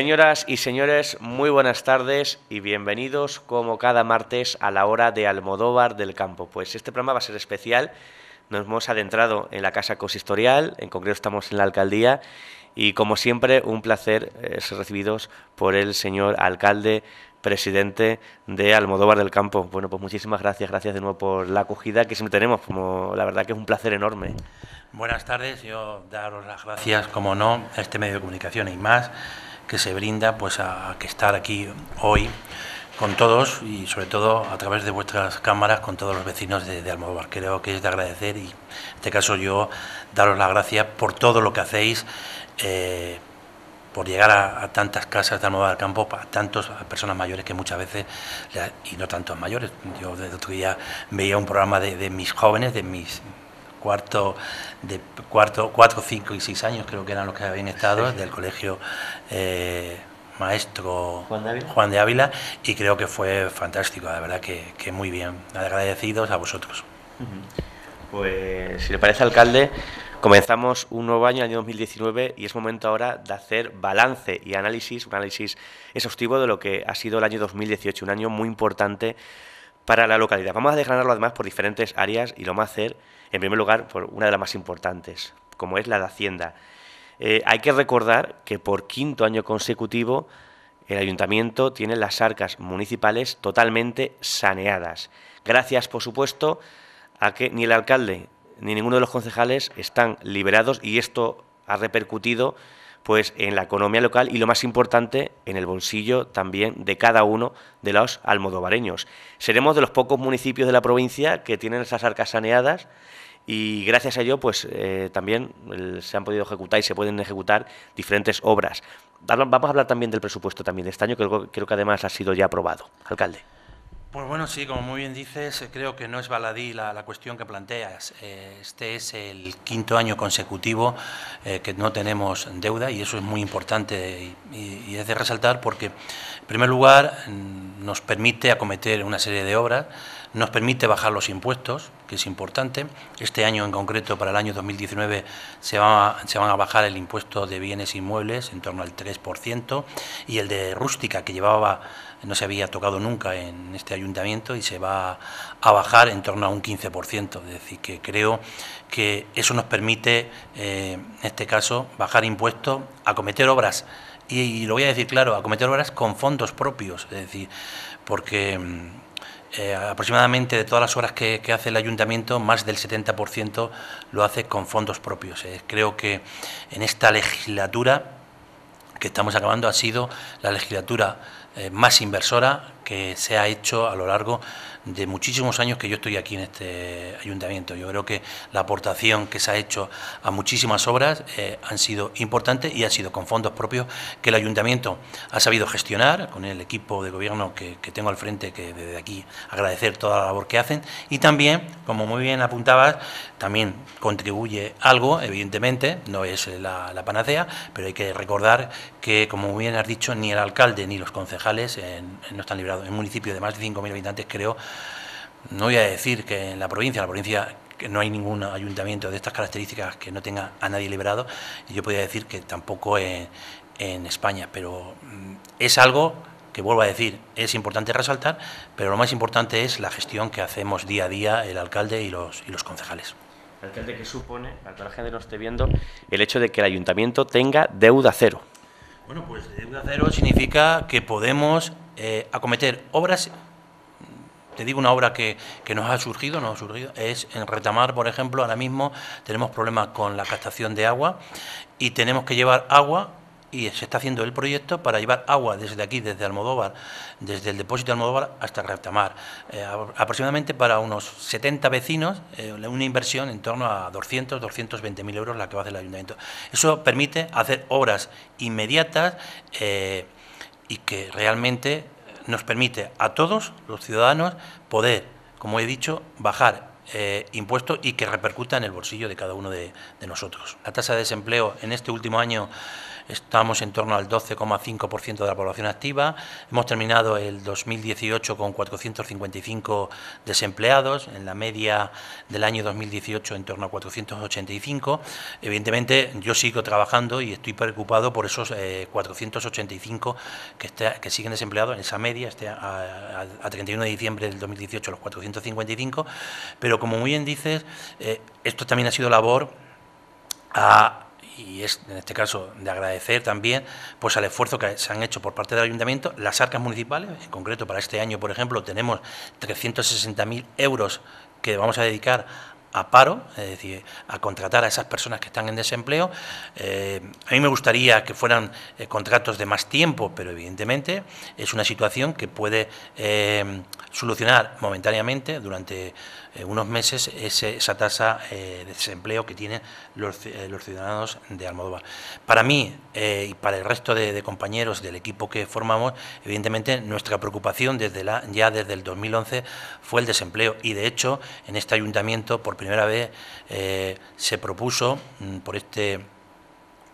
Señoras y señores, muy buenas tardes y bienvenidos como cada martes a la hora de Almodóvar del Campo. Pues este programa va a ser especial. Nos hemos adentrado en la Casa Consistorial, en concreto estamos en la alcaldía y como siempre un placer eh, ser recibidos por el señor alcalde presidente de Almodóvar del Campo. Bueno, pues muchísimas gracias, gracias de nuevo por la acogida que siempre tenemos, como la verdad que es un placer enorme. Buenas tardes, yo daros las gracias, como no, a este medio de comunicación y más que se brinda pues a, que estar aquí hoy con todos y sobre todo a través de vuestras cámaras con todos los vecinos de, Almodóvar. Creo que es de agradecer y en este caso yo daros las gracias por todo lo que hacéis, eh, por llegar a, tantas casas de Almodóvar Campo, a tantas personas mayores que muchas veces, y no tantos mayores, yo desde otro día veía un programa de, de mis jóvenes, de mis cuarto, de cuarto, cuatro, cinco y seis años, creo que eran los que habían estado, del colegio eh, maestro Juan de, Ávila, y creo que fue fantástico, la verdad que, que muy bien. Agradecidos a vosotros. Pues si le parece, alcalde, comenzamos un nuevo año, el año 2019, y es momento ahora de hacer balance y análisis, un análisis exhaustivo de lo que ha sido el año 2018, un año muy importante para la localidad. Vamos a desgranarlo además por diferentes áreas y lo vamos a hacer en primer lugar, por una de las más importantes, como es la de Hacienda. Eh, hay que recordar que por quinto año consecutivo el ayuntamiento tiene las arcas municipales totalmente saneadas. Gracias, por supuesto, a que ni el alcalde ni ninguno de los concejales están liberados y esto ha repercutido pues en la economía local y lo más importante en el bolsillo también de cada uno de los almodovareños. Seremos de los pocos municipios de la provincia que tienen esas arcas saneadas y gracias a ello pues eh, también se han podido ejecutar y se pueden ejecutar diferentes obras. Vamos a hablar también del presupuesto también de este año, que creo que además ha sido ya aprobado. Alcalde. Pues bueno, sí, como muy bien dices, creo que no es baladí la, cuestión que planteas. Eh, este es el quinto año consecutivo eh, que no tenemos deuda y eso es muy importante y, es de resaltar porque, en primer lugar, mm, nos permite acometer una serie de obras nos permite bajar los impuestos, que es importante. Este año en concreto, para el año 2019, se, va, se van a bajar el impuesto de bienes inmuebles en torno al 3% y el de rústica, que llevaba no se había tocado nunca en este ayuntamiento y se va a bajar en torno a un 15%. Es decir, que creo que eso nos permite, eh, en este caso, bajar impuestos, acometer obras, y, lo voy a decir claro, acometer obras con fondos propios, es decir, porque mm, eh, aproximadamente de todas las horas que, hace el ayuntamiento, más del 70% lo hace con fondos propios. Creo que en esta legislatura que estamos acabando ha sido la legislatura más inversora que se ha hecho a lo largo de muchísimos años que yo estoy aquí en este ayuntamiento. Yo creo que la aportación que se ha hecho a muchísimas obras eh, han sido importantes y han sido con fondos propios que el ayuntamiento ha sabido gestionar con el equipo de gobierno que, tengo al frente, que desde aquí agradecer toda la labor que hacen y también, como muy bien apuntabas, también contribuye algo, evidentemente, no es la, panacea, pero hay que recordar que, como muy bien has dicho, ni el alcalde ni los concejales no están librados. En un municipio de más de 5.000 habitantes, creo, no voy a decir que en la provincia, la provincia que no hay ningún ayuntamiento de estas características que no tenga a nadie liberado, y yo podría decir que tampoco en, España, pero mm, es algo que vuelvo a decir, es importante resaltar, pero lo más importante es la gestión que hacemos día a día el alcalde y los, y los concejales. alcalde, ¿qué supone, para que la gente no esté viendo, el hecho de que el ayuntamiento tenga deuda cero? Bueno, pues deuda cero significa que podemos eh, acometer obras te digo una obra que, nos ha surgido, nos ha surgido, es en Retamar, por ejemplo, ahora mismo tenemos problemas con la captación de agua y tenemos que llevar agua y se está haciendo el proyecto para llevar agua desde aquí, desde Almodóvar, desde el depósito de Almodóvar hasta Retamar, eh, aproximadamente para unos 70 vecinos, eh, una inversión en torno a 200, 220 mil euros la que va a hacer el ayuntamiento. Eso permite hacer obras inmediatas eh, y que realmente nos permite a todos los ciudadanos poder, como he dicho, bajar eh, impuestos y que repercuta en el bolsillo de cada uno de, nosotros. La tasa de desempleo en este último año estamos en torno al 12,5% de la población activa. Hemos terminado el 2018 con 455 desempleados, en la media del año 2018 en torno a 485. Evidentemente, yo sigo trabajando y estoy preocupado por esos 485 que, que siguen desempleados en esa media, este, a, 31 de diciembre del 2018 los 455, pero como muy bien dices, eh, esto también ha sido labor y es en este caso de agradecer también pues al esfuerzo que se han hecho por parte del ayuntamiento, las arcas municipales, en concreto para este año, por ejemplo, tenemos 360.000 euros que vamos a dedicar a paro, es decir, a contratar a esas personas que están en desempleo. Eh, a mí me gustaría que fueran eh, contratos de más tiempo, pero evidentemente es una situación que puede eh, solucionar momentáneamente durante unos meses esa tasa de desempleo que tienen los, ciudadanos de Almodóvar. Para mí y para el resto de, compañeros del equipo que formamos, evidentemente nuestra preocupación desde ya desde el 2011 fue el desempleo y de hecho en este ayuntamiento por primera vez eh, se propuso mm, por este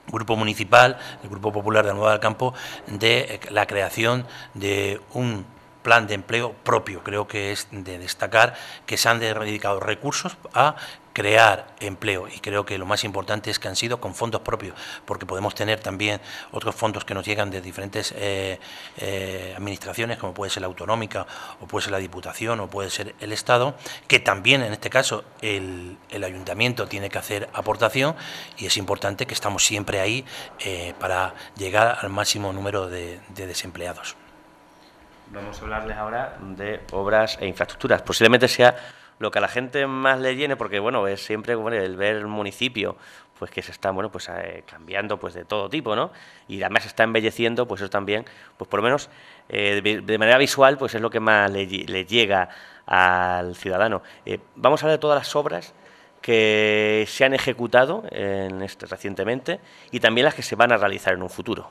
grupo municipal, el Grupo Popular de Nueva del Campo, de eh, la creación de un plan de empleo propio. Creo que es de destacar que se han dedicado recursos a crear empleo y creo que lo más importante es que han sido con fondos propios, porque podemos tener también otros fondos que nos llegan de diferentes eh, eh, administraciones, como puede ser la autonómica o puede ser la Diputación o puede ser el Estado, que también en este caso el, ayuntamiento tiene que hacer aportación y es importante que estamos siempre ahí eh, para llegar al máximo número de desempleados. Vamos a hablarles ahora de obras e infraestructuras. Posiblemente sea lo que a la gente más le llene, porque bueno, es siempre el ver el municipio pues que se está bueno pues eh, cambiando pues de todo tipo no y además se está embelleciendo pues eso también pues por lo menos eh, de, manera visual pues es lo que más le, llega al ciudadano. Eh, vamos a ver todas las obras que se han ejecutado en este, recientemente y también las que se van a realizar en un futuro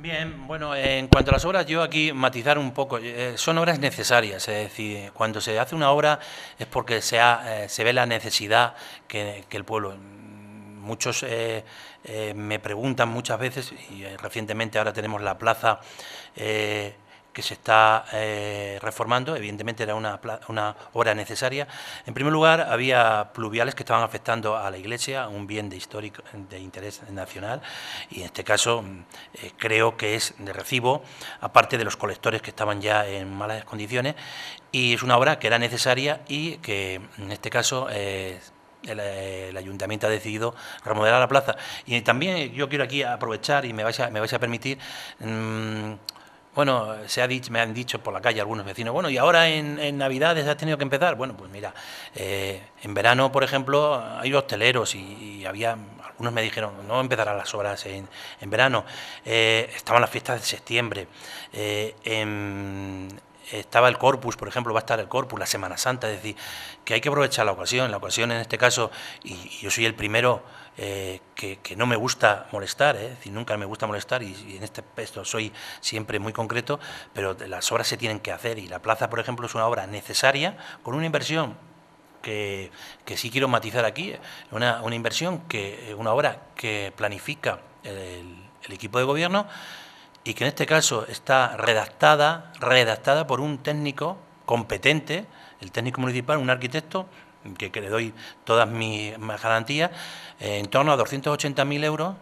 Bien, bueno, en cuanto a las obras, yo aquí matizar un poco. Eh, son obras necesarias, es decir, cuando se hace una obra es porque se, eh, se ve la necesidad que, el pueblo. Muchos eh, me preguntan muchas veces, y recientemente ahora tenemos la plaza que se está eh, reformando, evidentemente era una, una, obra necesaria. En primer lugar, había pluviales que estaban afectando a la iglesia, un bien de, histórico, de interés nacional, y en este caso mm, eh, creo que es de recibo, aparte de los colectores que estaban ya en malas condiciones, y es una obra que era necesaria y que en este caso... Eh, el, ayuntamiento ha decidido remodelar la plaza. Y también yo quiero aquí aprovechar y me vais a, me vais a permitir mm, bueno, se ha dicho, me han dicho por la calle algunos vecinos, bueno, ¿y ahora en, en Navidades has tenido que empezar? Bueno, pues mira, eh, en verano, por ejemplo, hay hosteleros y, había, algunos me dijeron, no empezarán las obras en, en verano. Eh, estaban las fiestas de septiembre. Eh, estaba el Corpus, por ejemplo, va a estar el Corpus, la Semana Santa, es decir, que hay que aprovechar la ocasión, la ocasión en este caso, y yo soy el primero eh, que, no me gusta molestar, ¿eh? decir, nunca me gusta molestar y, en este aspecto soy siempre muy concreto, pero las obras se tienen que hacer y la plaza, por ejemplo, es una obra necesaria con una inversión que, sí quiero matizar aquí, una, una, inversión, que una obra que planifica el equipo de gobierno y que en este caso está redactada, redactada por un técnico competente, el técnico municipal, un arquitecto que, le doy todas mis, garantías, eh, en torno a 280.000 euros.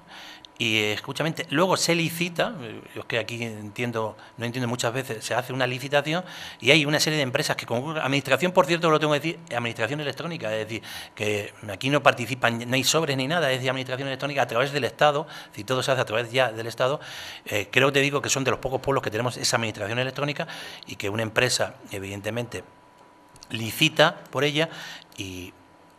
Y escúchame, luego se licita, yo es que aquí entiendo, no entiendo muchas veces, se hace una licitación y hay una serie de empresas que con administración, por cierto, lo tengo que decir, administración electrónica, es decir, que aquí no participan, no hay sobres ni nada, es de administración electrónica a través del Estado, si todo se hace a través ya del Estado, eh, creo que te digo que son de los pocos pueblos que tenemos esa administración electrónica y que una empresa, evidentemente, licita por ella y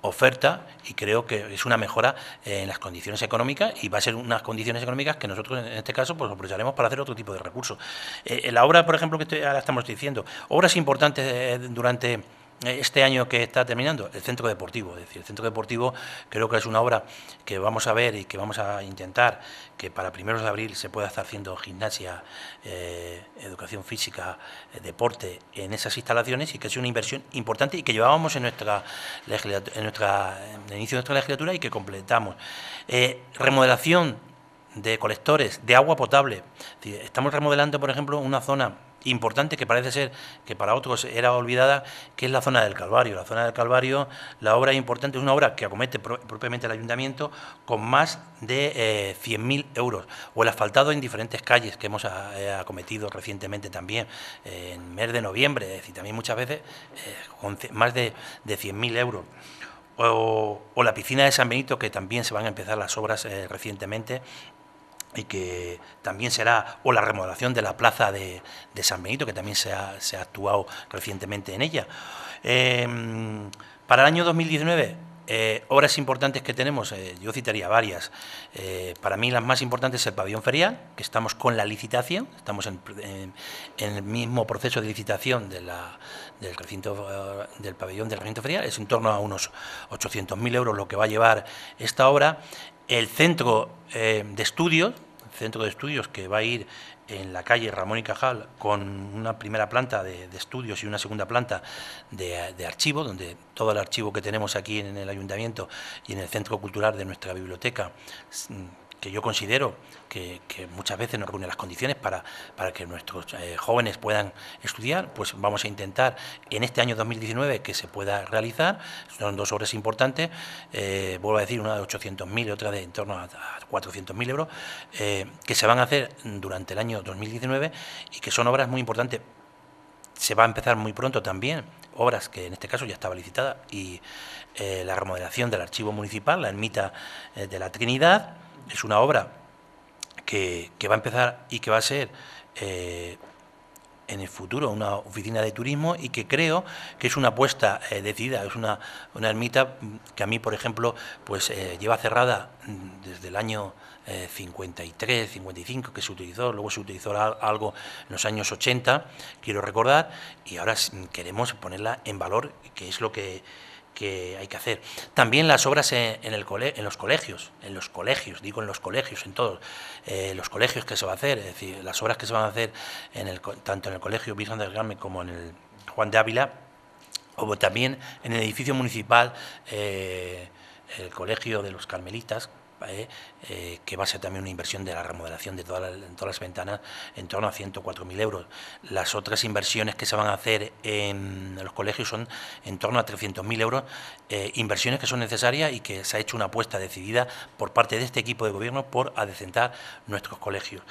oferta y creo que es una mejora en las condiciones económicas y va a ser unas condiciones económicas que nosotros en este caso pues aprovecharemos para hacer otro tipo de recursos. Eh, la obra, por ejemplo, que ahora estamos diciendo, obras importantes eh, durante este año que está terminando, el centro deportivo. Es decir, el centro deportivo creo que es una obra que vamos a ver y que vamos a intentar que para primeros de abril se pueda estar haciendo gimnasia, eh, educación física, eh, deporte en esas instalaciones y que es una inversión importante y que llevábamos en nuestra en nuestra en el inicio de nuestra legislatura y que completamos. Eh, remodelación de colectores de agua potable. Estamos remodelando, por ejemplo, una zona importante que parece ser que para otros era olvidada, que es la zona del Calvario. La zona del Calvario, la obra importante, es una obra que acomete propiamente el ayuntamiento con más de 100.000 eh, euros, o el asfaltado en diferentes calles que hemos eh, acometido recientemente también, en mes de noviembre, es decir, también muchas veces eh, con más de, de 100.000 euros. O, la piscina de San Benito, que también se van a empezar las obras recientemente y que también será, o la remodelación de la plaza de, San Benito, que también se ha, actuado recientemente en ella. Em, para el año 2019, eh, obras importantes que tenemos, eh, yo citaría varias. Eh, para mí las más importantes es el pabellón ferial, que estamos con la licitación, estamos en, el mismo proceso de licitación de del recinto del pabellón del recinto ferial, es en torno a unos 800.000 euros lo que va a llevar esta obra. El centro de estudios, centro de estudios que va a ir en la calle Ramón y Cajal con una primera planta de, estudios y una segunda planta de, archivo, donde todo el archivo que tenemos aquí en el ayuntamiento y en el centro cultural de nuestra biblioteca que yo considero que, muchas veces nos reúne las condiciones para, para que nuestros eh, jóvenes puedan estudiar, pues vamos a intentar en este año 2019 que se pueda realizar. Son dos obras importantes, eh, vuelvo a decir, una de 800.000 y otra de en torno a 400.000 euros, eh, que se van a hacer durante el año 2019 y que son obras muy importantes. Se va a empezar muy pronto también, obras que en este caso ya estaba licitada, y la remodelación del archivo municipal, la ermita de la Trinidad, es una obra que, va a empezar y que va a ser eh, en el futuro una oficina de turismo y que creo que es una apuesta eh, decidida, es una, una, ermita que a mí, por ejemplo, pues eh, lleva cerrada desde el año 53, 55 que se utilizó, luego se utilizó algo en los años 80, quiero recordar, y ahora queremos ponerla en valor, que es lo que que hay que hacer. También las obras en, el en los colegios, en los colegios, digo en los colegios, en todos eh, los colegios que se va a hacer, es decir, las obras que se van a hacer en el, tanto en el colegio Virgen del Carmen como en el Juan de Ávila, o también en el edificio municipal, eh, el colegio de los Carmelitas, ¿eh? Eh, que va a ser también una inversión de la remodelación de todas las, ventanas en torno a 104.000 euros. Las otras inversiones que se van a hacer en los colegios son en torno a 300.000 euros, eh, inversiones que son necesarias y que se ha hecho una apuesta decidida por parte de este equipo de gobierno por adecentar nuestros colegios.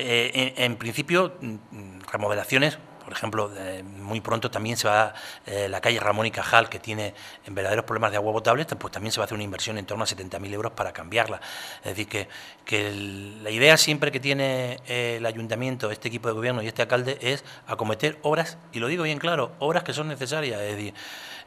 en, principio, mm, remodelaciones por ejemplo, muy pronto también se va eh, la calle Ramón y Cajal, que tiene verdaderos problemas de agua potable, pues también se va a hacer una inversión en torno a 70.000 euros para cambiarla. Es decir, que, que la idea siempre que tiene eh, el ayuntamiento, este equipo de gobierno y este alcalde es acometer obras, y lo digo bien claro, obras que son necesarias. Es decir,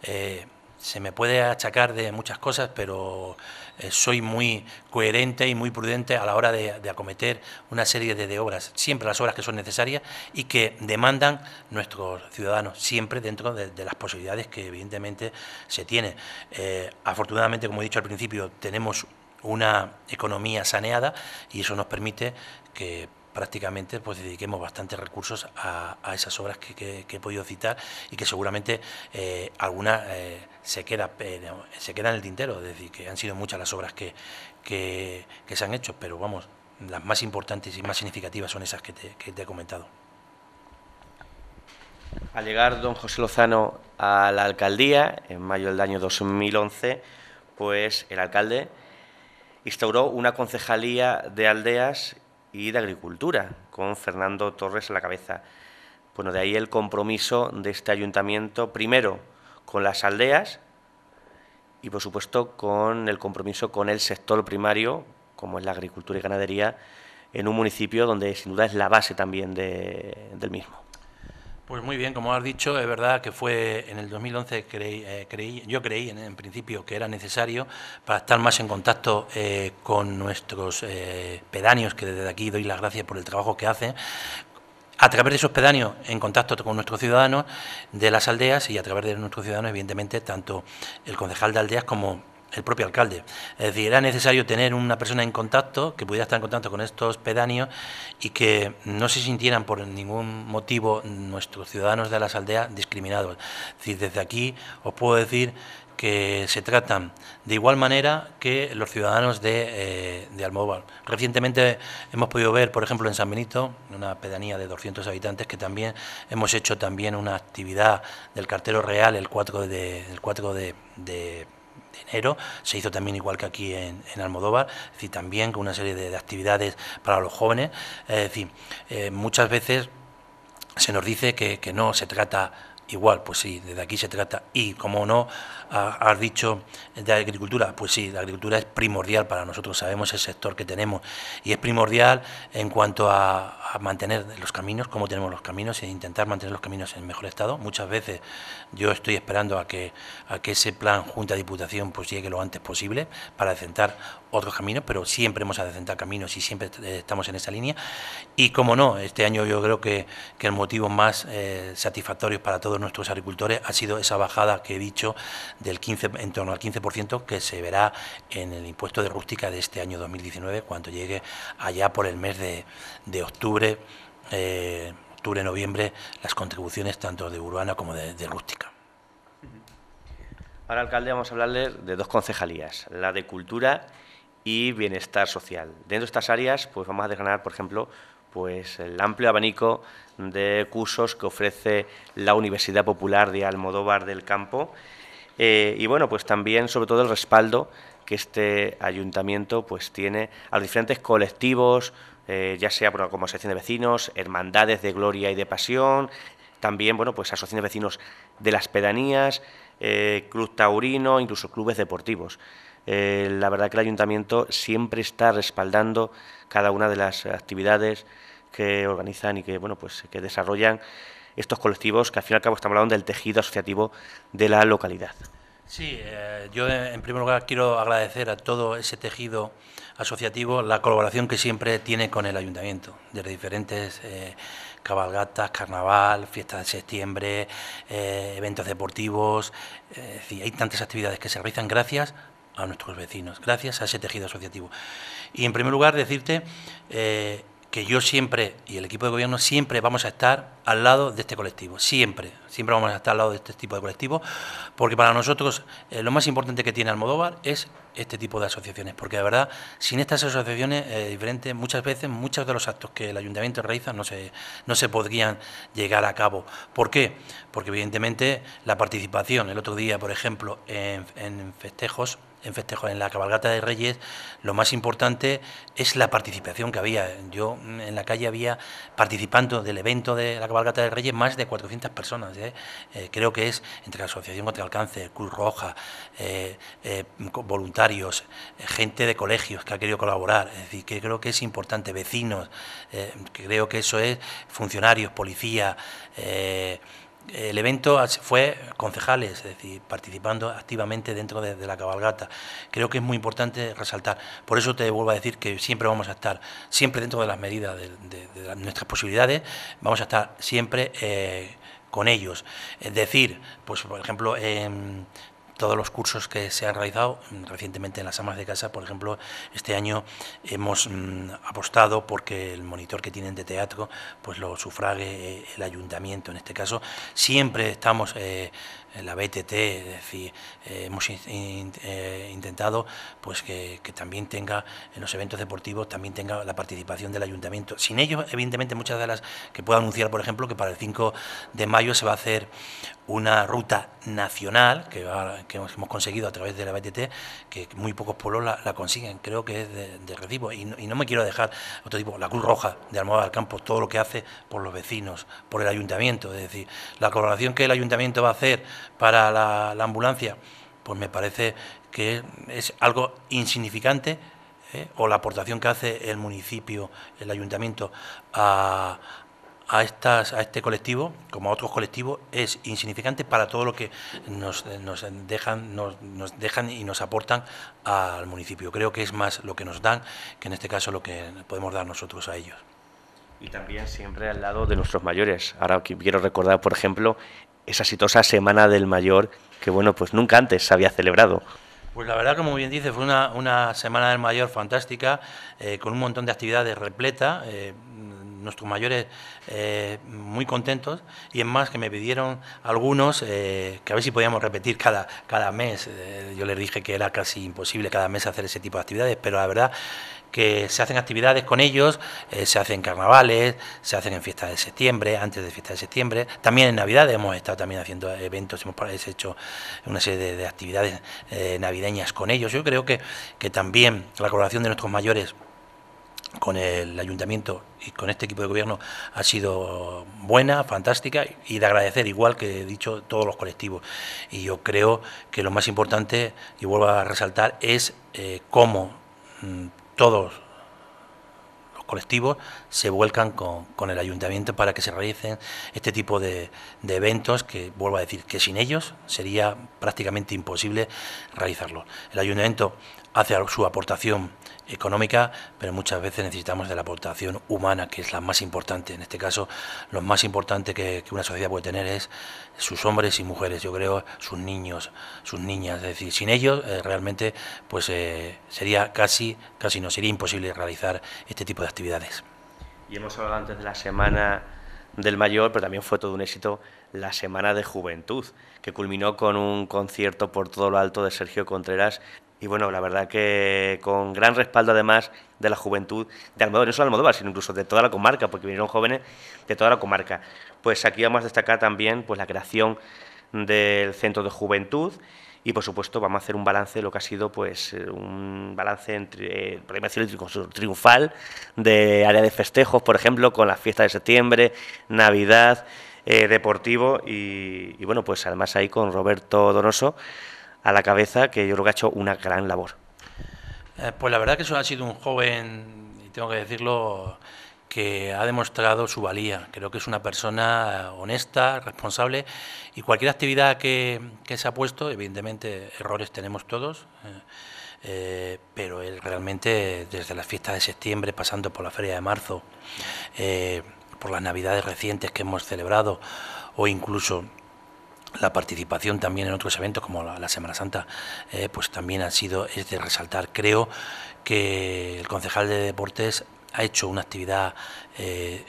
eh, se me puede achacar de muchas cosas, pero eh, soy muy coherente y muy prudente a la hora de, acometer una serie de, obras, siempre las obras que son necesarias y que demandan nuestros ciudadanos, siempre dentro de, las posibilidades que evidentemente se tiene. Eh, afortunadamente, como he dicho al principio, tenemos una economía saneada y eso nos permite que prácticamente pues dediquemos bastantes recursos a, esas obras que, he podido citar y que seguramente eh, alguna eh, se queda eh, se queda en el tintero, es decir, que han sido muchas las obras que, que, se han hecho, pero vamos, las más importantes y más significativas son esas que te, que te he comentado. Al llegar don José Lozano a la alcaldía en mayo del año 2011, pues el alcalde instauró una concejalía de aldeas y de Agricultura, con Fernando Torres a la cabeza. Bueno, de ahí el compromiso de este ayuntamiento, primero con las aldeas y, por supuesto, con el compromiso con el sector primario, como es la agricultura y ganadería, en un municipio donde sin duda es la base también del mismo. Pues muy bien, como has dicho, es verdad que fue en el 2011, eh, creí, yo creí en, principio que era necesario para estar más en contacto eh, con nuestros eh, pedáneos, que desde aquí doy las gracias por el trabajo que hacen, a través de esos pedáneos en contacto con nuestros ciudadanos de las aldeas y a través de nuestros ciudadanos, evidentemente, tanto el concejal de aldeas como el propio alcalde. Es decir, era necesario tener una persona en contacto, que pudiera estar en contacto con estos pedáneos y que no se sintieran por ningún motivo nuestros ciudadanos de las aldeas discriminados. Es decir, desde aquí os puedo decir que se tratan de igual manera que los ciudadanos de, eh, de, Almodóvar. Recientemente hemos podido ver, por ejemplo, en San Benito, una pedanía de 200 habitantes, que también hemos hecho también una actividad del cartero real el 4 de, el 4 de, enero, se hizo también igual que aquí en, Almodóvar, es también con una serie de, actividades para los jóvenes, es decir, eh, muchas veces se nos dice que no se trata igual, pues sí, desde aquí se trata. Y como no has dicho de agricultura, pues sí, la agricultura es primordial para nosotros, sabemos el sector que tenemos y es primordial en cuanto a, mantener los caminos, cómo tenemos los caminos e intentar mantener los caminos en mejor estado. Muchas veces yo estoy esperando a que, a que ese plan Junta Diputación pues llegue lo antes posible para decentar otros caminos, pero siempre hemos a decentar caminos y siempre estamos en esa línea. Y como no, este año yo creo que, que el motivo más eh, satisfactorio para todos nuestros agricultores ha sido esa bajada que he dicho del 15, en torno al 15% que se verá en el impuesto de rústica de este año 2019 cuando llegue allá por el mes de, de octubre, eh, octubre-noviembre, las contribuciones tanto de urbana como de, de rústica. Ahora, alcalde, vamos a hablarle de dos concejalías, la de cultura y bienestar social. Dentro de estas áreas, pues vamos a desgranar, por ejemplo, pues el amplio abanico de cursos que ofrece la Universidad Popular de Almodóvar del Campo eh, y bueno, pues también sobre todo el respaldo que este ayuntamiento pues tiene a los diferentes colectivos, eh, ya sea como asociación de vecinos, hermandades de gloria y de pasión, también bueno pues asociaciones de vecinos de las pedanías, eh, club taurino, incluso clubes deportivos. La verdad que el ayuntamiento siempre está respaldando cada una de las actividades que organizan y que bueno pues que desarrollan estos colectivos que al fin y al cabo estamos hablando del tejido asociativo de la localidad. Sí, eh, yo en primer lugar quiero agradecer a todo ese tejido asociativo la colaboración que siempre tiene con el ayuntamiento, desde diferentes eh, cabalgatas, carnaval, fiestas de septiembre, eh, eventos deportivos, hay tantas actividades que se realizan gracias a nuestros vecinos, gracias a ese tejido asociativo. Y en primer lugar decirte que yo siempre y el equipo de gobierno siempre vamos a estar al lado de este colectivo, siempre, siempre vamos a estar al lado de este tipo de colectivo, porque para nosotros eh, lo más importante que tiene Almodóvar es este tipo de asociaciones, porque de verdad, sin estas asociaciones eh, diferentes, muchas veces muchos de los actos que el ayuntamiento realiza no se, no se podrían llegar a cabo. ¿Por qué? Porque evidentemente la participación, el otro día, por ejemplo, en festejos, en festejo en la cabalgata de Reyes, lo más importante es la participación que había. Yo mm, en la calle había participando del evento de la cabalgata de Reyes más de 400 personas. ¿eh? Eh, creo que es entre la Asociación contra el Cáncer, Cruz Roja, eh, voluntarios, gente de colegios que ha querido colaborar. Es decir, que creo que es importante, vecinos, creo que eso es funcionarios, policía el evento fue concejales, es decir, participando activamente dentro de, la cabalgata. Creo que es muy importante resaltar. Por eso te vuelvo a decir que siempre vamos a estar, siempre dentro de las medidas de, nuestras posibilidades, vamos a estar siempre eh, con ellos. Es decir, pues por ejemplo, en todos los cursos que se han realizado mm, recientemente en las amas de casa, por ejemplo, este año hemos mm, apostado porque el monitor que tienen de teatro pues lo sufrague eh, el ayuntamiento. En este caso, siempre estamos eh, la BTT, es decir, eh, hemos intentado pues que, también tenga en los eventos deportivos también tenga la participación del ayuntamiento. Sin ello, evidentemente, muchas de las que puedo anunciar, por ejemplo, que para el 5 de mayo se va a hacer una ruta nacional que, que hemos conseguido a través de la BTT, que muy pocos pueblos la, consiguen, creo que es de, recibo. Y no, me quiero dejar otro tipo, la Cruz Roja de Almodóvar del Campo, todo lo que hace por los vecinos, por el ayuntamiento, es decir, la colaboración que el ayuntamiento va a hacer para la, la ambulancia, pues me parece que es algo insignificante ¿eh? o la aportación que hace el municipio, el ayuntamiento a, a, estas, a este colectivo, como a otros colectivos, es insignificante para todo lo que nos, dejan, nos, dejan y nos aportan al municipio. Creo que es más lo que nos dan que en este caso lo que podemos dar nosotros a ellos. Y también siempre al lado de nuestros mayores. Ahora quiero recordar, por ejemplo, esa exitosa Semana del Mayor que, bueno, pues nunca antes se había celebrado. Pues la verdad, como bien dice, fue una, una Semana del Mayor fantástica, eh, con un montón de actividades repleta. Eh, nuestros mayores eh, muy contentos y es más que me pidieron algunos eh, que a ver si podíamos repetir cada, cada mes. yo les dije que era casi imposible cada mes hacer ese tipo de actividades, pero la verdad que se hacen actividades con ellos, se hacen carnavales, se hacen en fiestas de septiembre, antes de fiestas de septiembre, también en Navidad hemos estado también haciendo eventos, hemos hecho una serie de, actividades navideñas con ellos. Yo creo que, que también la colaboración de nuestros mayores con el ayuntamiento y con este equipo de gobierno ha sido buena, fantástica y de agradecer, igual que he dicho, todos los colectivos. Y yo creo que lo más importante, y vuelvo a resaltar, es eh, cómo mm, todos los colectivos se vuelcan con, el ayuntamiento para que se realicen este tipo de, de eventos que, vuelvo a decir, que sin ellos sería prácticamente imposible realizarlo. El ayuntamiento hace su aportación económica, pero muchas veces necesitamos de la aportación humana, que es la más importante. En este caso, lo más importante que, una sociedad puede tener es sus hombres y mujeres, yo creo, sus niños, sus niñas. Es decir, sin ellos eh, realmente pues eh, sería casi, casi no, sería imposible realizar este tipo de actividades. Y hemos hablado antes de la semana del mayor, pero también fue todo un éxito la Semana de Juventud, que culminó con un concierto por todo lo alto de Sergio Contreras y bueno, la verdad que con gran respaldo además de la juventud de Almodóvar, no solo Almodóvar, sino incluso de toda la comarca, porque vinieron jóvenes de toda la comarca. Pues aquí vamos a destacar también pues, la creación del Centro de Juventud y por supuesto vamos a hacer un balance de lo que ha sido pues un balance entre, eh, triunfal de área de festejos, por ejemplo, con las fiestas de septiembre, Navidad, eh, deportivo y, y bueno, pues además ahí con Roberto Donoso a la cabeza, que yo creo que ha hecho una gran labor. Eh, pues la verdad que eso ha sido un joven, y tengo que decirlo, que ha demostrado su valía. Creo que es una persona honesta, responsable, y cualquier actividad que, se ha puesto, evidentemente errores tenemos todos, eh, eh, pero él realmente desde las fiestas de septiembre, pasando por la feria de marzo, por las navidades recientes que hemos celebrado, o incluso la participación también en otros eventos como la, Semana Santa, eh, pues también ha sido, es de resaltar. Creo que el concejal de deportes ha hecho una actividad eh,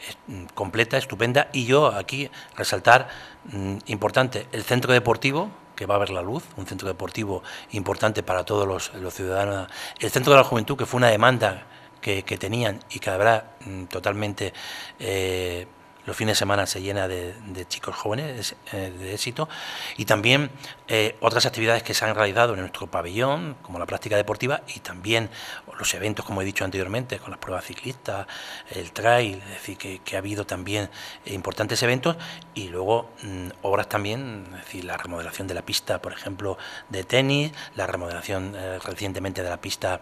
completa, estupenda, y yo aquí resaltar, mm, importante, el centro deportivo, que va a ver la luz, un centro deportivo importante para todos los, ciudadanos, el centro de la juventud, que fue una demanda que, tenían y que habrá mm, totalmente... Eh, los fines de semana se llena de, chicos jóvenes eh, de éxito. Y también eh, otras actividades que se han realizado en nuestro pabellón, como la práctica deportiva y también los eventos, como he dicho anteriormente, con las pruebas ciclistas, el trail, es decir, que, ha habido también importantes eventos. Y luego mm, obras también, es decir, la remodelación de la pista, por ejemplo, de tenis, la remodelación eh, recientemente de la pista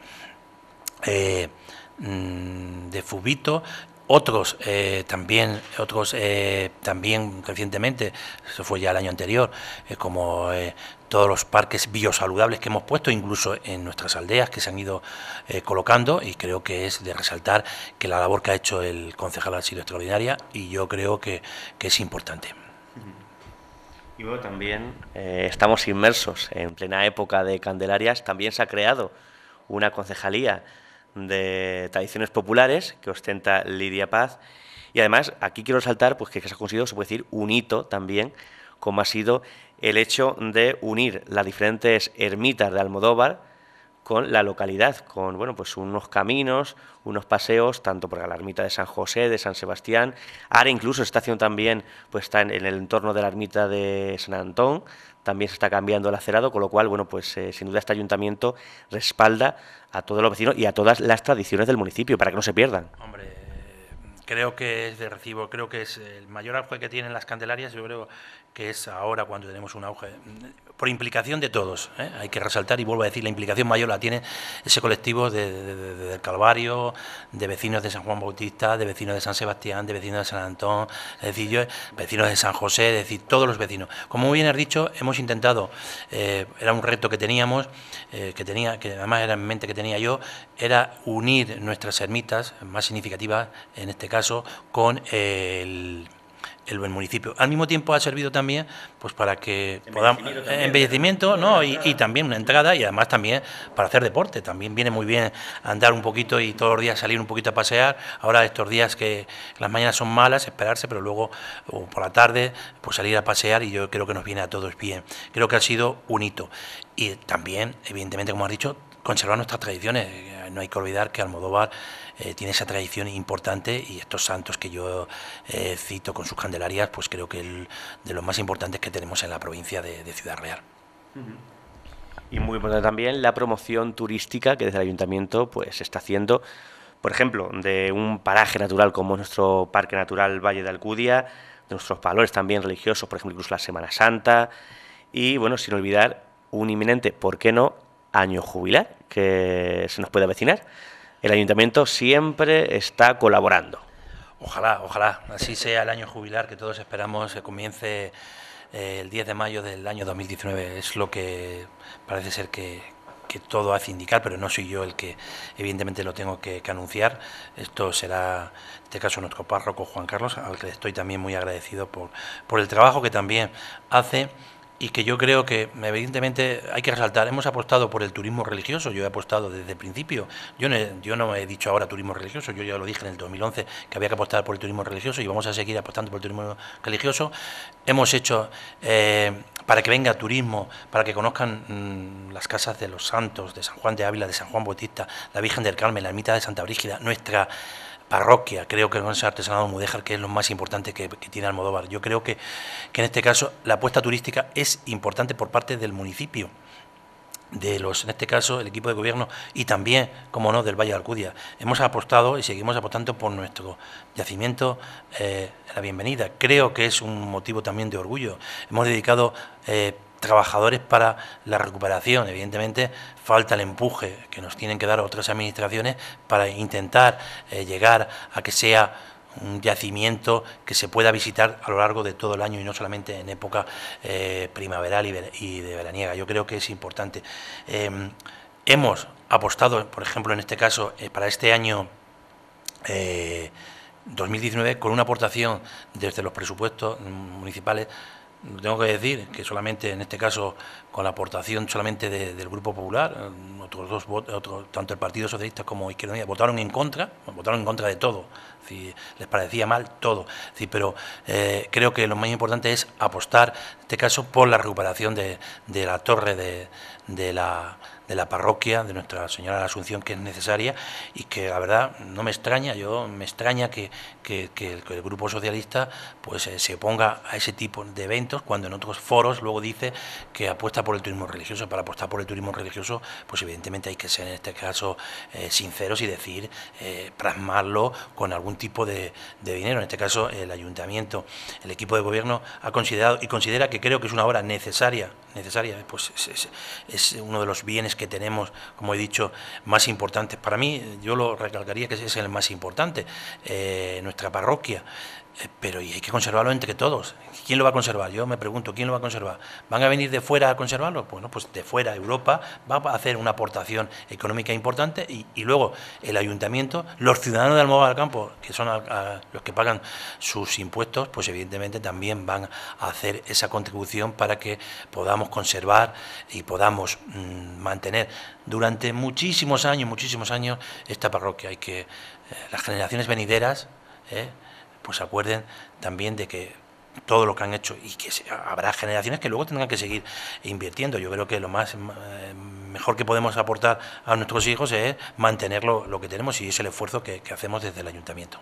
mm, de Fubito, otros eh, también, otros eh, también recientemente, eso fue ya el año anterior, eh, como todos los parques biosaludables que hemos puesto, incluso en nuestras aldeas que se han ido colocando, y creo que es de resaltar que la labor que ha hecho el concejal ha sido extraordinaria y yo creo que, que es importante. Y luego también estamos inmersos en plena época de Candelarias, también se ha creado una concejalía de tradiciones populares que ostenta Lidia Paz. Y además, aquí quiero resaltar pues, que se ha conseguido, se puede decir, un hito también, como ha sido el hecho de unir las diferentes ermitas de Almodóvar con la localidad, con bueno, pues unos caminos, unos paseos, tanto por la ermita de San José, de San Sebastián, ahora incluso esta estación también pues está en, el entorno de la ermita de San Antón, también se está cambiando el acerado, con lo cual, bueno, pues eh, sin duda este ayuntamiento respalda a todos los vecinos y a todas las tradiciones del municipio para que no se pierdan. Hombre, creo que es de recibo, creo que es el mayor auge que tienen las Candelarias, yo creo que es ahora cuando tenemos un auge, por implicación de todos, ¿eh? hay que resaltar y vuelvo a decir, la implicación mayor la tiene ese colectivo de, del Calvario, de vecinos de San Juan Bautista, de vecinos de San Sebastián, de vecinos de San Antón, es decir, yo, vecinos de San José, es decir, todos los vecinos. Como bien has dicho, hemos intentado, eh, era un reto que teníamos, eh, que tenía, que además era en mente que tenía yo, era unir nuestras ermitas más significativas, en este caso, con el el buen municipio. Al mismo tiempo ha servido también pues para que podamos embellecimiento, ¿no? Y, y, también una entrada y además también para hacer deporte. También viene muy bien andar un poquito y todos los días salir un poquito a pasear. Ahora estos días que las mañanas son malas, esperarse, pero luego por la tarde pues salir a pasear y yo creo que nos viene a todos bien. Creo que ha sido un hito. Y también, evidentemente, como has dicho, conservar nuestras tradiciones. No hay que olvidar que Almodóvar eh, tiene esa tradición importante y estos santos que yo eh, cito con sus candelarias, pues creo que el, de los más importantes que tenemos en la provincia de, Ciudad Real. Y muy importante también la promoción turística que desde el ayuntamiento pues se está haciendo, por ejemplo, de un paraje natural como nuestro Parque Natural Valle de Alcudia, de nuestros valores también religiosos, por ejemplo, incluso la Semana Santa, y bueno, sin olvidar un inminente, ¿por qué no?, año jubilar que se nos puede avecinar el ayuntamiento siempre está colaborando. Ojalá, ojalá, así sea el año jubilar que todos esperamos que comience eh, el 10 de mayo del año 2019. Es lo que parece ser que, todo hace indicar, pero no soy yo el que evidentemente lo tengo que, que, anunciar. Esto será, en este caso, nuestro párroco Juan Carlos, al que estoy también muy agradecido por, por el trabajo que también hace y que yo creo que evidentemente hay que resaltar, hemos apostado por el turismo religioso, yo he apostado desde el principio, yo no, yo no he dicho ahora turismo religioso, yo ya lo dije en el 2011 que había que apostar por el turismo religioso y vamos a seguir apostando por el turismo religioso. Hemos hecho eh, para que venga turismo, para que conozcan mm, las casas de los santos, de San Juan de Ávila, de San Juan Bautista, la Virgen del Carmen, la ermita de Santa Brígida, nuestra parroquia, creo que con ese artesanado mudéjar, que es lo más importante que, tiene Almodóvar. Yo creo que, que en este caso la apuesta turística es importante por parte del municipio de los, en este caso, el equipo de gobierno y también, como no, del Valle de Alcudia. Hemos apostado y seguimos apostando por nuestro yacimiento eh, la bienvenida. Creo que es un motivo también de orgullo. Hemos dedicado eh, trabajadores para la recuperación. Evidentemente falta el empuje que nos tienen que dar otras administraciones para intentar eh, llegar a que sea un yacimiento que se pueda visitar a lo largo de todo el año y no solamente en época eh, primaveral y, de veraniega. Yo creo que es importante. Em, hemos apostado, por ejemplo, en este caso, eh, para este año 2019, con una aportación desde los presupuestos municipales tengo que decir que solamente en este caso con la aportación solamente del Grupo Popular, eh, otros dos tanto el Partido Socialista como Izquierda Unida votaron en contra, votaron en contra de todo, si les parecía mal todo, pero eh, creo que lo más importante es apostar en este caso por la recuperación de, de la torre de, de la de la parroquia de Nuestra Señora de la Asunción que es necesaria y que la verdad no me extraña, yo me extraña que, que, el, Grupo Socialista pues eh, se oponga a ese tipo de eventos cuando en otros foros luego dice que apuesta por el turismo religioso. Para apostar por el turismo religioso pues evidentemente hay que ser en este caso eh, sinceros y decir, eh, plasmarlo con algún tipo de, de dinero. En este caso el ayuntamiento, el equipo de gobierno ha considerado y considera que creo que es una obra necesaria, necesaria, pues es, es uno de los bienes que tenemos, como he dicho, más importantes. Para mí, yo lo recalcaría que es el más importante, eh, nuestra parroquia. Pero y hay que conservarlo entre todos. ¿Quién lo va a conservar? Yo me pregunto, ¿quién lo va a conservar? ¿Van a venir de fuera a conservarlo? Bueno, pues de fuera, Europa va a hacer una aportación económica importante y, luego el ayuntamiento, los ciudadanos de Almodóvar del Campo, que son los que pagan sus impuestos, pues evidentemente también van a hacer esa contribución para que podamos conservar y podamos mm, mantener durante muchísimos años, muchísimos años esta parroquia. Hay que, eh, las generaciones venideras, eh, pues acuerden también de que todo lo que han hecho y que habrá generaciones que luego tendrán que seguir invirtiendo. Yo creo que lo más eh, mejor que podemos aportar a nuestros hijos es mantener lo, que tenemos y es el esfuerzo que, hacemos desde el ayuntamiento.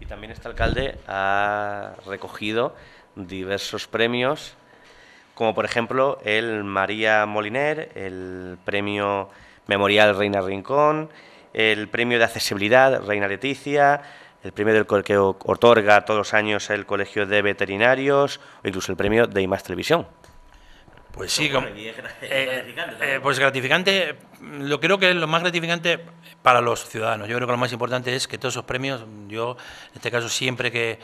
Y también este alcalde ha recogido diversos premios, como por ejemplo el María Moliner, el premio Memorial Reina Rincón, el premio de accesibilidad Reina Leticia, el premio del que otorga todos los años el Colegio de Veterinarios o incluso el premio de IMAX Televisión. Pues sí, eh, eh, pues gratificante, lo creo que es lo más gratificante para los ciudadanos. Yo creo que lo más importante es que todos esos premios, yo en este caso siempre que,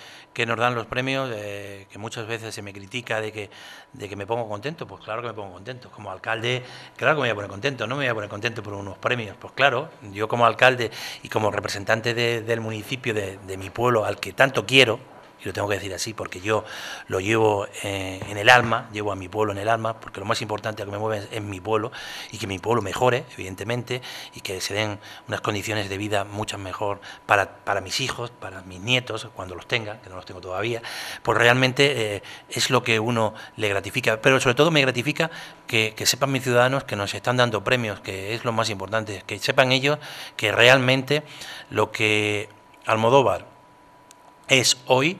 nos dan los premios, eh, que muchas veces se me critica de que, de que me pongo contento, pues claro que me pongo contento. Como alcalde, claro que me voy a poner contento, no me voy a poner contento por unos premios. Pues claro, yo como alcalde y como representante del municipio, de, de mi pueblo, al que tanto quiero, y lo tengo que decir así porque yo lo llevo eh, en el alma, llevo a mi pueblo en el alma, porque lo más importante que me mueve es, mi pueblo y que mi pueblo mejore, evidentemente, y que se den unas condiciones de vida mucho mejor para, para mis hijos, para mis nietos, cuando los tenga, que no los tengo todavía, pues realmente eh, es lo que uno le gratifica, pero sobre todo me gratifica que, que sepan mis ciudadanos que nos están dando premios, que es lo más importante, que sepan ellos que realmente lo que Almodóvar es hoy,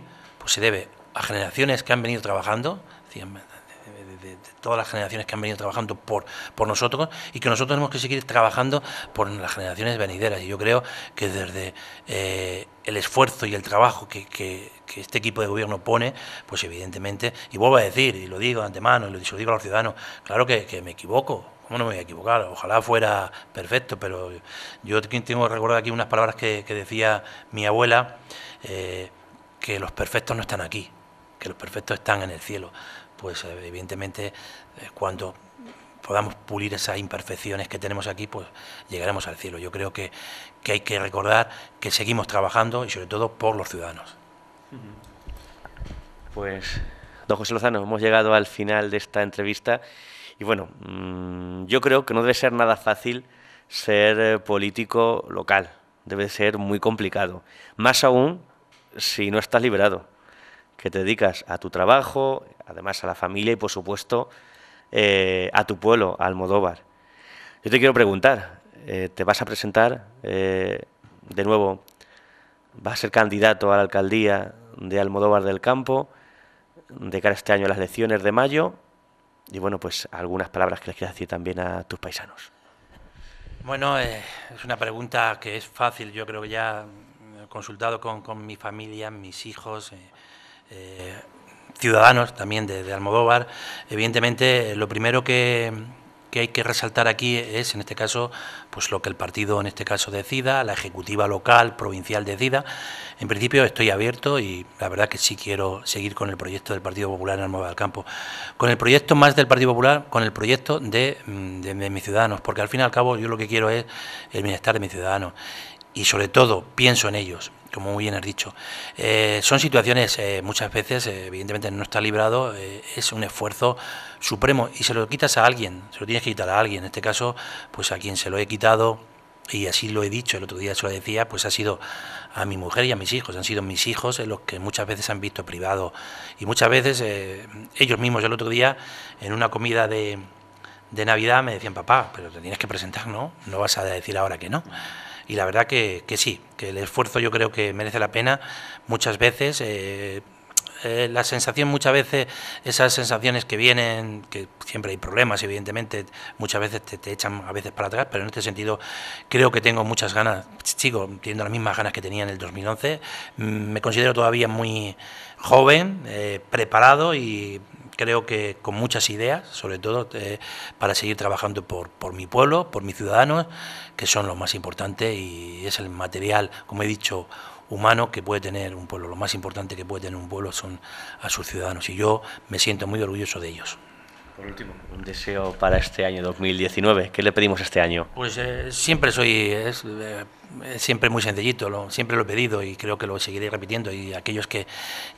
se debe a generaciones que han venido trabajando, de, todas las generaciones que han venido trabajando por, por nosotros y que nosotros tenemos que seguir trabajando por las generaciones venideras. Y yo creo que desde eh, el esfuerzo y el trabajo que, que, este equipo de gobierno pone, pues evidentemente, y vuelvo a decir, y lo digo de antemano, y lo, digo a los ciudadanos, claro que, que me equivoco, ¿Cómo no me voy a equivocar? Ojalá fuera perfecto, pero yo tengo que recordar aquí unas palabras que, decía mi abuela, eh, que los perfectos no están aquí, que los perfectos están en el cielo. Pues eh, evidentemente eh, cuando podamos pulir esas imperfecciones que tenemos aquí, pues llegaremos al cielo. Yo creo que, que hay que recordar que seguimos trabajando y sobre todo por los ciudadanos. Pues, don José Lozano, hemos llegado al final de esta entrevista. Y bueno, mm, yo creo que no debe ser nada fácil ser eh, político local, debe ser muy complicado. Más aún si no estás liberado, que te dedicas a tu trabajo, además a la familia y por supuesto eh, a tu pueblo, a Almodóvar. Yo te quiero preguntar, eh, ¿te vas a presentar de nuevo? ¿Vas a ser candidato a la alcaldía de Almodóvar del Campo de cara a este año a las elecciones de mayo? y bueno, pues algunas palabras que les quieras decir también a tus paisanos. Bueno, eh, es una pregunta que es fácil, yo creo que ya consultado con, con mi familia, mis hijos, eh, eh, ciudadanos también de, de Almodóvar. Evidentemente, lo primero que, que hay que resaltar aquí es, en este caso, pues lo que el partido, en este caso, decida, la ejecutiva local, provincial decida. En principio estoy abierto y la verdad que sí quiero seguir con el proyecto del Partido Popular en el del Campo. Con el proyecto más del Partido Popular, con el proyecto de, mm, de, de mis ciudadanos, porque al fin y al cabo yo lo que quiero es el bienestar de mis ciudadanos y sobre todo pienso en ellos como muy bien has dicho. Eh, son situaciones, eh, muchas veces, eh, evidentemente no está librado, es un esfuerzo supremo y se lo quitas a alguien, se lo tienes que quitar a alguien. En este caso, pues a quien se lo he quitado, y así lo he dicho, el otro día se lo decía, pues ha sido a mi mujer y a mis hijos, han sido mis hijos los que muchas veces han visto privado y muchas veces ellos mismos el otro día en una comida de, de Navidad me decían, papá, pero te tienes que presentar, ¿no? No vas a decir ahora que no y la verdad que, que, sí, que el esfuerzo yo creo que merece la pena muchas veces. Eh, eh, la sensación muchas veces, esas sensaciones que vienen, que siempre hay problemas, evidentemente, muchas veces te, echan a veces para atrás, pero en este sentido creo que tengo muchas ganas, sigo teniendo las mismas ganas que tenía en el 2011, mm, me considero todavía muy joven, eh, preparado y creo que con muchas ideas, sobre todo eh, para seguir trabajando por, por mi pueblo, por mis ciudadanos, que son lo más importante y es el material, como he dicho, humano que puede tener un pueblo. Lo más importante que puede tener un pueblo son a sus ciudadanos y yo me siento muy orgulloso de ellos. Por último, un deseo para este año 2019. ¿Qué le pedimos este año? Pues eh, siempre soy, es, eh, siempre muy sencillito, siempre lo he pedido y creo que lo seguiré repitiendo. Y aquellos que,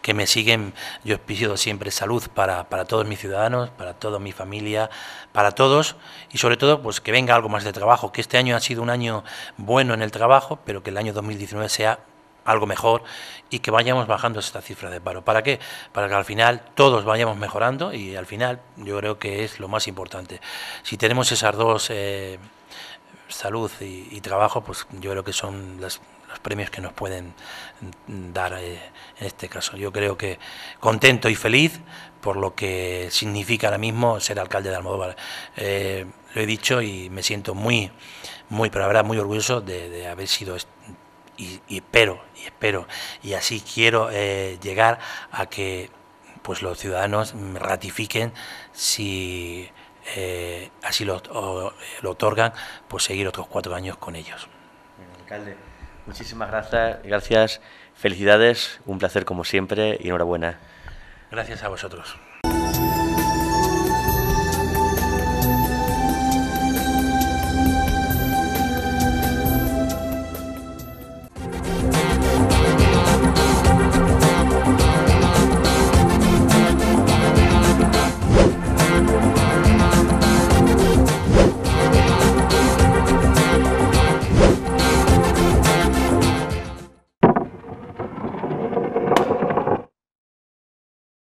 que me siguen, yo he pedido siempre salud para, para, todos mis ciudadanos, para toda mi familia, para todos y sobre todo pues que venga algo más de trabajo, que este año ha sido un año bueno en el trabajo, pero que el año 2019 sea algo mejor y que vayamos bajando esta cifra de paro. ¿Para qué? Para que al final todos vayamos mejorando y al final yo creo que es lo más importante. Si tenemos esas dos, eh, salud y, trabajo, pues yo creo que son los premios que nos pueden dar eh, en este caso. Yo creo que contento y feliz por lo que significa ahora mismo ser alcalde de Almodóvar. Eh, lo he dicho y me siento muy, muy, pero la verdad, muy orgulloso de, haber sido y, espero, y espero, y así quiero eh, llegar a que pues los ciudadanos ratifiquen si eh, así lo, lo, otorgan, pues seguir otros cuatro años con ellos. Alcalde, muchísimas gracias, gracias, felicidades, un placer como siempre y enhorabuena. Gracias a vosotros.